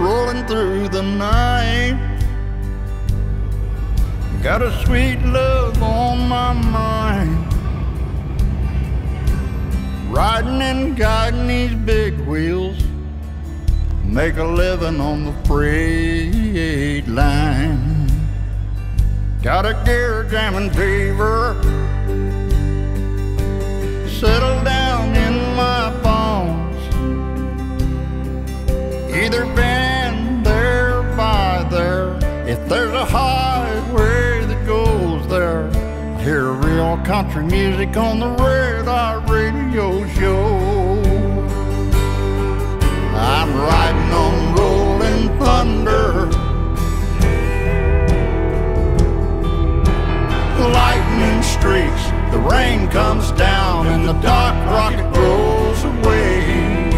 rolling through the night. Got a sweet love on my mind. Riding and guiding these big wheels. Make a living on the freight line. Got a gear jamming fever. Set real country music on the red eye radio show. I'm riding on rolling thunder. Lightning streaks, the rain comes down, and the dark rocket rolls away.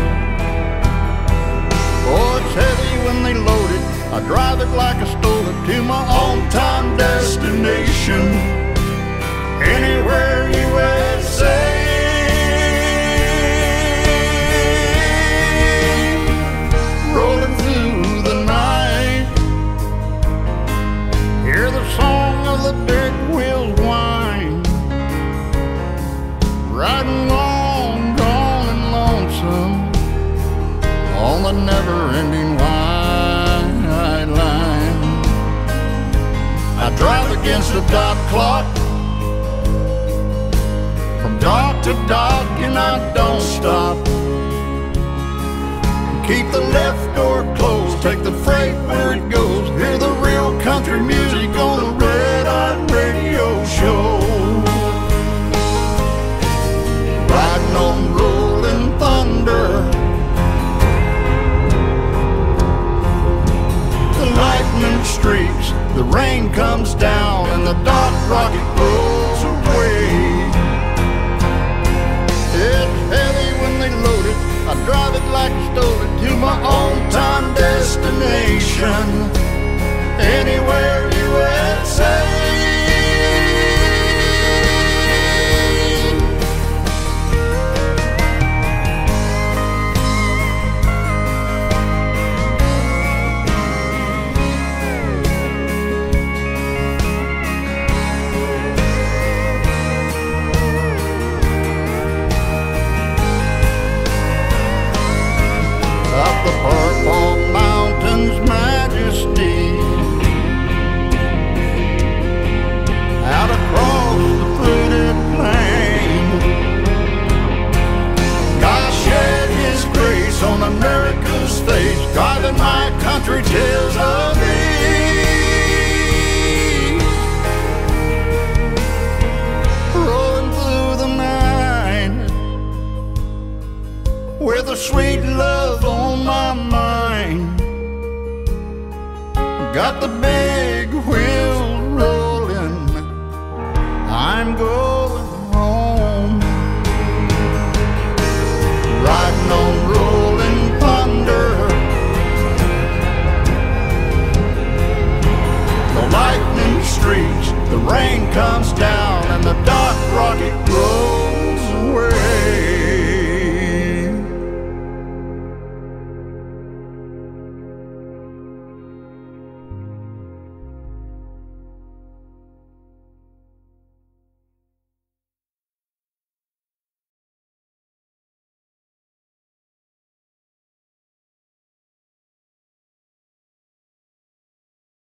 Oh, it's heavy when they load it. I drive it like stole it to my on time destination. Riding long, gone and lonesome on the never ending white line. I drive against the dot clock from dark to dark, and I don't stop. Keep the left door closed, lightning streaks, the rain comes down, and the dot rocket rolls away. It's heavy when they load it. I drive it like I stole it to my on time destination. Anywhere Face, driving my country tales of ease. Rolling through the night with a sweet love on my mind. Got the big wheel rolling. I'm going. rain comes down.